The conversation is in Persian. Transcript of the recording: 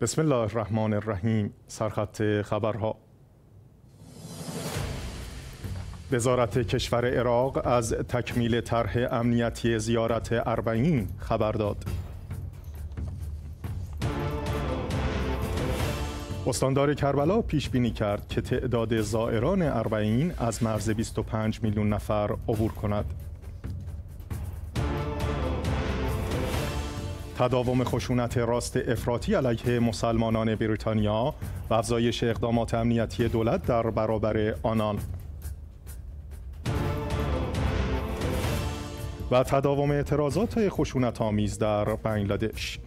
بسم الله الرحمن الرحیم. سرخط خبرها. وزارت کشور عراق از تکمیل طرح امنیتی زیارت اربعین خبر داد. استاندار کربلا پیش بینی کرد که تعداد زائران اربعین از مرز 25 میلیون نفر عبور کند. تداوم خشونت راست افراطی علیه مسلمانان بریتانیا و افزایش اقدامات امنیتی دولت در برابر آنان. و تداوم اعتراضات خشونت آمیز در بنگلادش.